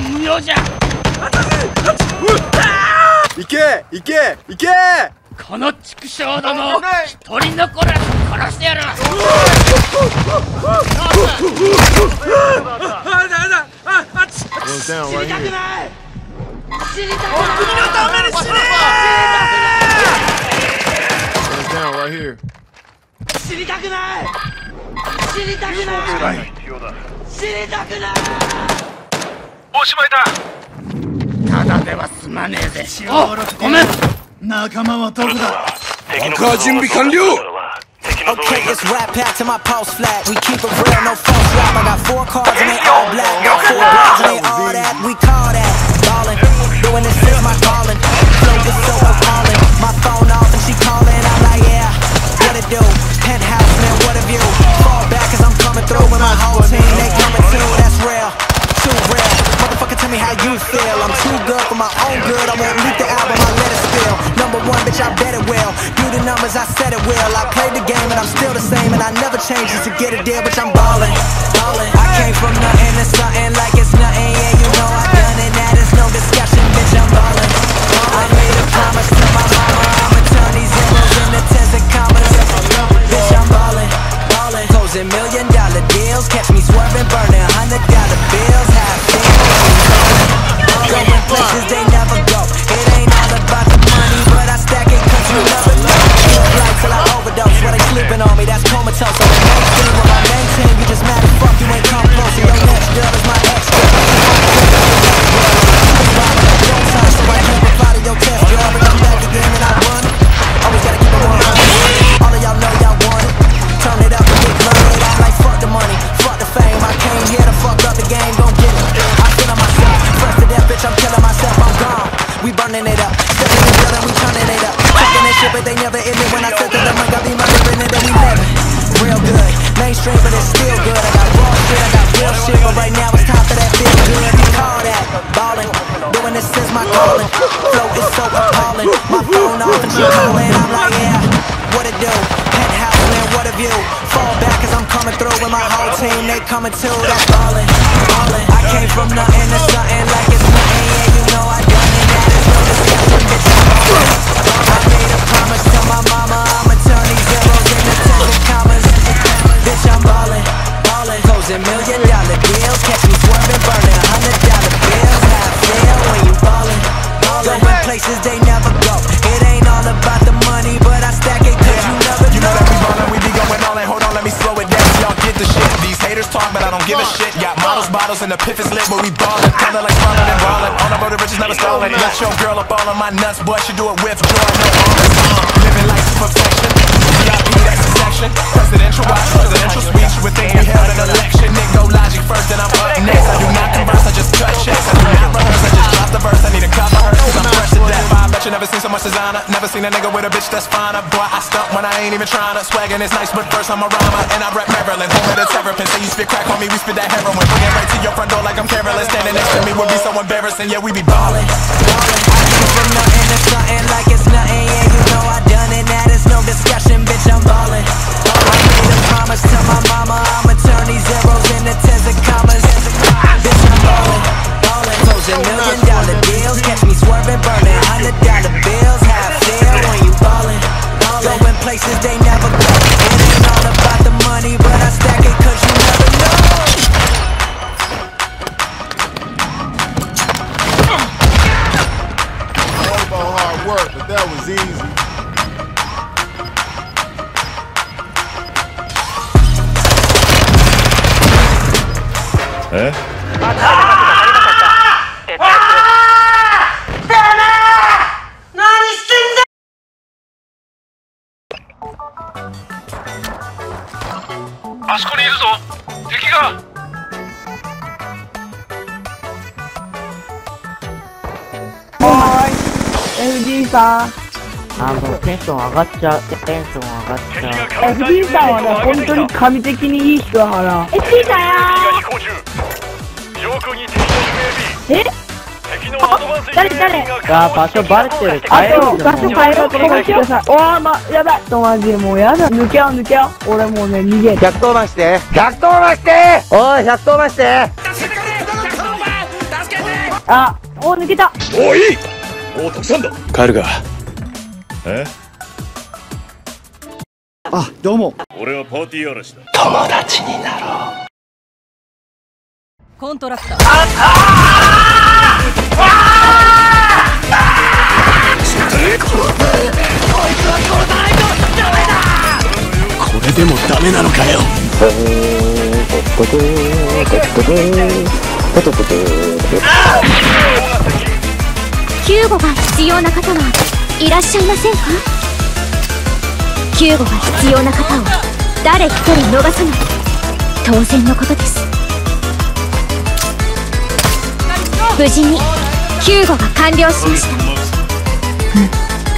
了じゃ。行け行け行け。この畜生ども一人残らず殺してやる。死にたくない死にたくない君のために死ね down right here. 死にたくない死にたくない死にたくないおしまいただだでは済まねえぜおごめん仲間はどこだ爆破準備完了 Okay, it's rap out to my pulse flat. We keep it real, no false rap. I got four cars and they all black. Got four bras and they all that. We call that ballin'. Doing this I'm still the same. And I never change just to get a deal, bitch, I'm ballin'. ballin'. I came from nothing to something like it's nothing. Yeah, you know I done it. That is no discussion, bitch, I'm ballin'. I made a promise to my mama. I'ma turn these zeros into tens and commas. Bitch, I'm ballin'. ballin'. Closing million dollar deals. Catch me still good. I got raw shit, I got real shit, but right now it's time for that feel good. We call that ballin'. Doing this is my calling. Flow is so appalling. My phone off and she calling. I'm like, yeah, what it do? Penthouse, man, what a view. Fall back cause I'm coming through with my whole team. They coming too, that's ballin'. ballin'. I came from nothing to something like bottles, and the piff is lit, but we ballin'. Kinda like ballin' and ballin'. On the road to riches, never stallin'. Let your girl up all on my nuts, boy. She do it with joy, no honest. Uh, living life to perfection. VIP, that's a section. Presidential watch, presidential speech. You would think we held an election. Nick go logic first, then I'm up next. Much designer. Never seen a nigga with a bitch that's finer. Boy, I stunt when I ain't even trying tryna. Swaggin' is nice, but first I'm a rhymer. And I rep Maryland, home of the terrapin. Say you spit crack on me, we spit that heroin. Bring it right to your front door like I'm careless. Standing next to me would be so embarrassing. Yeah, we be ballin'. I came from nothing to something like it's さんあもうテンション上がっちゃうテンション上がっちゃう。FD さんはね本当に神的にいい人だから。FD さん上空に敵の UAV え誰誰？あ場所バレてる。あと場所変えろってしてください。おー。まやばい。とマジでもうやだ。抜けよう抜けよう。俺もうね逃げる。110番して。110番して。おい110番して。あ、おー抜けた。おういいもうたくさんだ。帰るか。え？あどうも。俺はパーティー嵐だ。友達になろう。コントラクター。これでもダメなのかよ救護が必要な方はいらっしゃいませんか？救護が必要な方を誰一人逃さない。当然のことです。無事に救護が完了しました。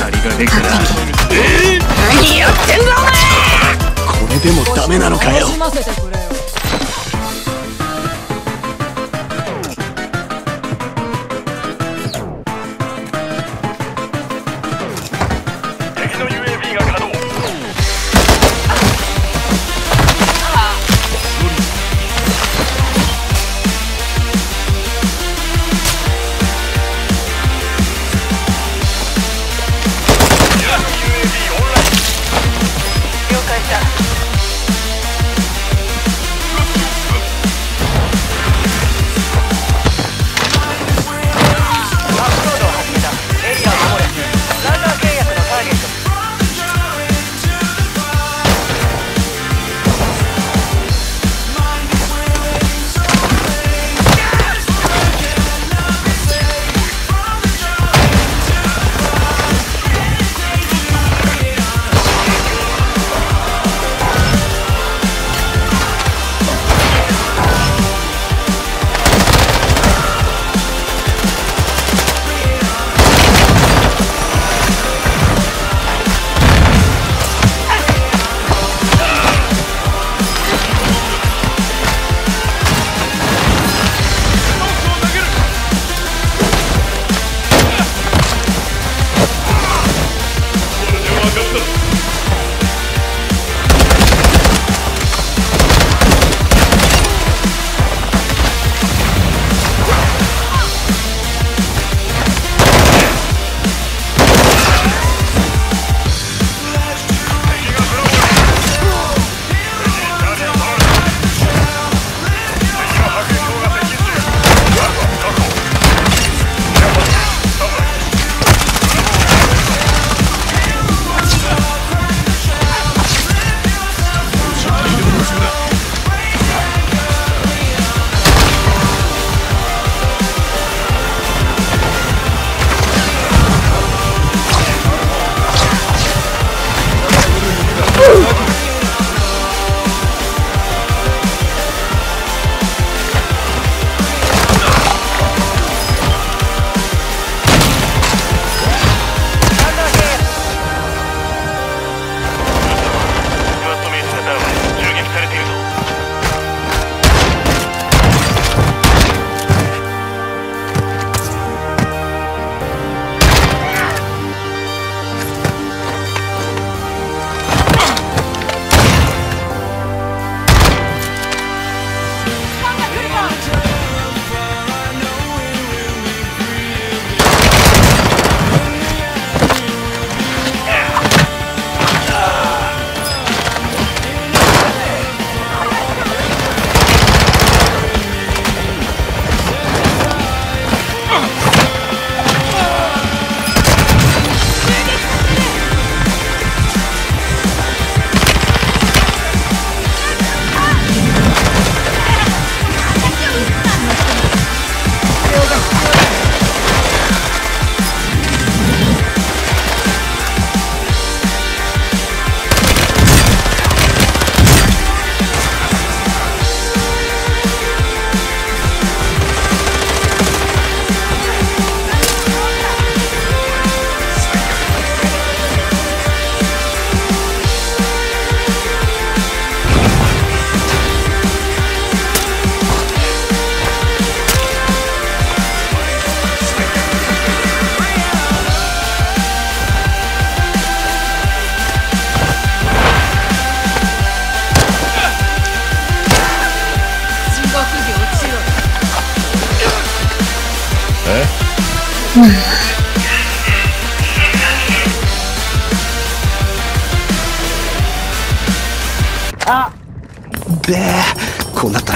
借りがねえから。何やってんだおこれでもダメなのかよ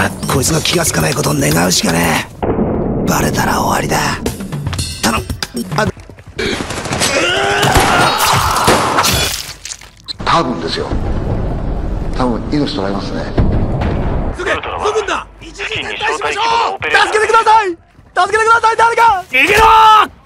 らこいつが気がつかないことを願うしかねえ。バレたら終わりだ。頼む。あ多分ですよ。多分命取られますね。すぐすぐんだ。一時撤退しましょう。助けてください。助けてください。誰か